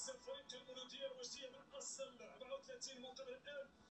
الزفرين كان مناديا الوجديه من السله 34 مقابل الآن.